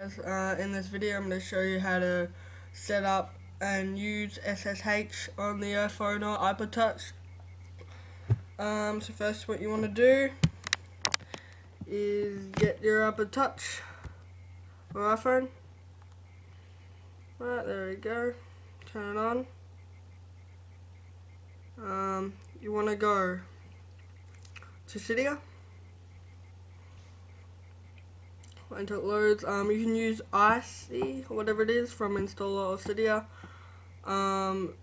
Uh, in this video I'm going to show you how to set up and use SSH on the iPhone or iPod Touch. Um, so first what you want to do is get your iPod Touch or iPhone. Right, there we go. Turn it on. Um, you want to go to Cydia. Until it loads. Um, you can use icy whatever it is from installer or Cydia. Um,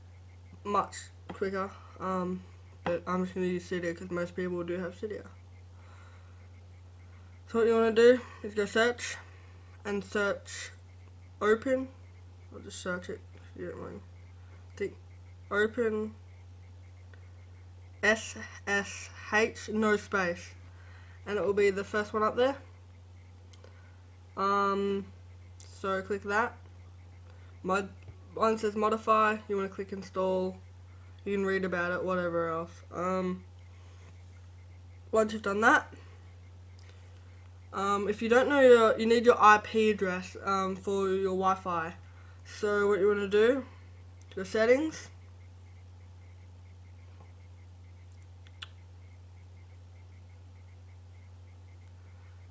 much quicker. Um, but I'm just going to use Cydia because most people do have Cydia. So what you want to do is go search and search open. I'll just search it if you don't mind. Think open SSH no space and it will be the first one up there. Um, so click that. Mod, one says modify, you want to click install. You can read about it, whatever else. Um, once you've done that, um, if you don't know your, you need your IP address um, for your Wi-Fi. So what you want to do, your settings.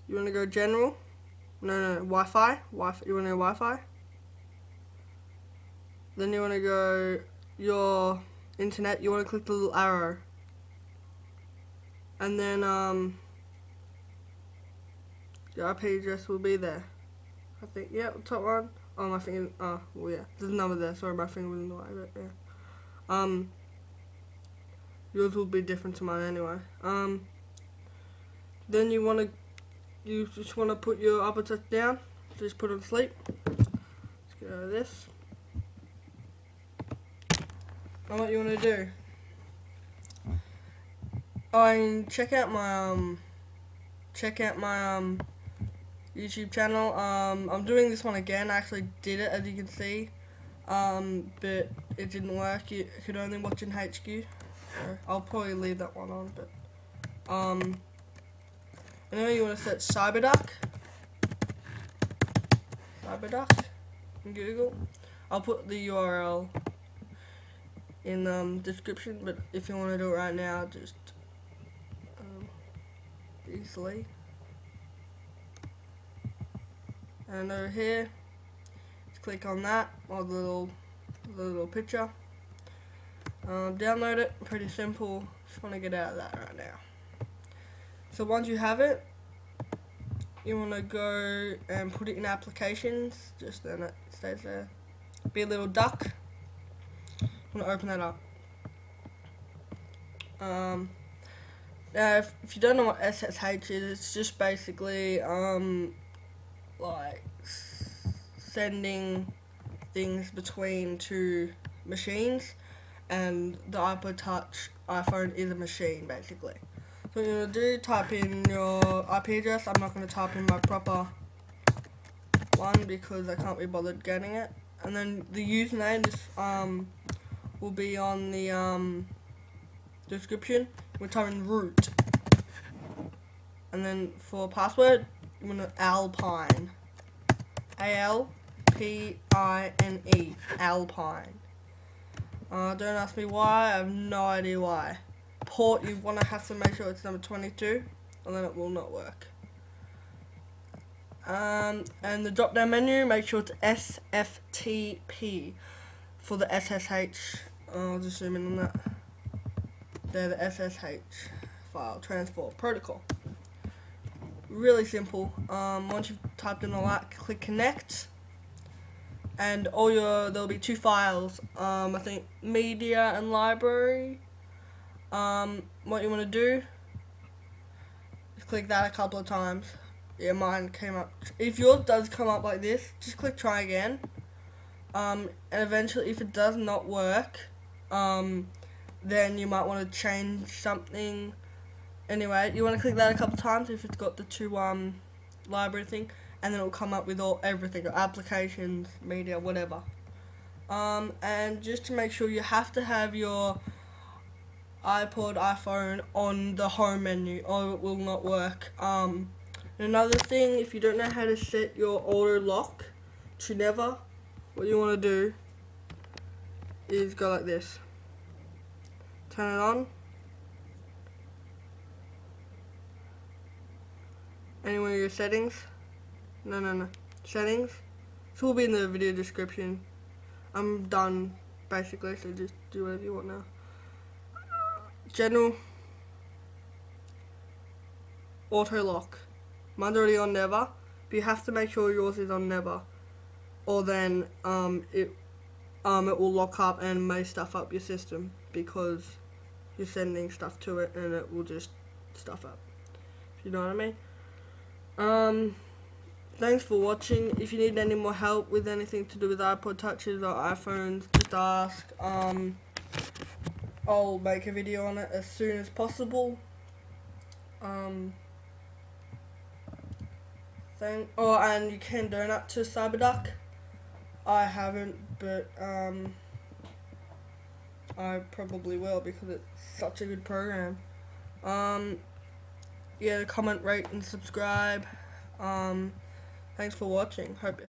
You want to go general. No, no, Wi-Fi. Wi-Fi. You want to know Wi-Fi? Then you want to go your internet. You want to click the little arrow. And then um, your IP address will be there. I think, yeah, top one. Oh, my finger, oh, well, yeah. There's a number there. Sorry, my finger was in the way, but yeah. Um, yours will be different to mine anyway. Um, then you want to you just want to put your iPod Touch down, just put it to sleep. Let's get out of this. And what you want to do? And check out my um, check out my um, YouTube channel. Um, I'm doing this one again. I actually did it, as you can see, um, but it didn't work. You could only watch in HQ. So I'll probably leave that one on, but um. Anyway, you want to search Cyberduck. Cyberduck in Google. I'll put the URL in the um, description, but if you want to do it right now, just um, easily. And over here, just click on that, or the little, the little picture. Um, download it, pretty simple. Just want to get out of that right now. So once you have it, you want to go and put it in applications, just then it stays there. Be a little duck. I'm going to open that up. Um, now, if, if you don't know what SSH is, it's just basically, um, like, sending things between two machines, and the iPod Touch iPhone is a machine, basically. So you're do, type in your IP address. I'm not gonna type in my proper one because I can't be bothered getting it. And then the username this um will be on the um description. We'll type in root. And then for password, I'm gonna Alpine. A L P I N E. Alpine. Uh, don't ask me why, I have no idea why port you want to have to make sure it's number 22 and then it will not work. Um, and the drop down menu, make sure it's SFTP for the SSH. I'll just zoom in on that. They're the SSH file transfer protocol. Really simple. Um, once you've typed in all that, click connect. And all your, there'll be two files. Um, I think media and library um, what you want to do is click that a couple of times. Yeah, mine came up. If yours does come up like this, just click try again. Um, and eventually, if it does not work, um, then you might want to change something. Anyway, you want to click that a couple of times if it's got the two um, library thing, and then it will come up with all everything, applications, media, whatever. Um, and just to make sure, you have to have your iPod, iPhone on the home menu or it will not work. Um, Another thing, if you don't know how to set your auto lock to never, what you want to do is go like this. Turn it on. Anywhere your settings. No, no, no. Settings. This will be in the video description. I'm done, basically, so just do whatever you want now. General. Auto lock. Mine's already on never, but you have to make sure yours is on never, or then um, it um, it will lock up and may stuff up your system because you're sending stuff to it and it will just stuff up. You know what I mean? Um, thanks for watching. If you need any more help with anything to do with iPod touches or iPhones, just ask. Um, I'll make a video on it as soon as possible. Um. Oh, and you can donate to Cyberduck. I haven't, but um, I probably will because it's such a good program. Um, yeah, comment, rate, and subscribe. Um, thanks for watching. Hope.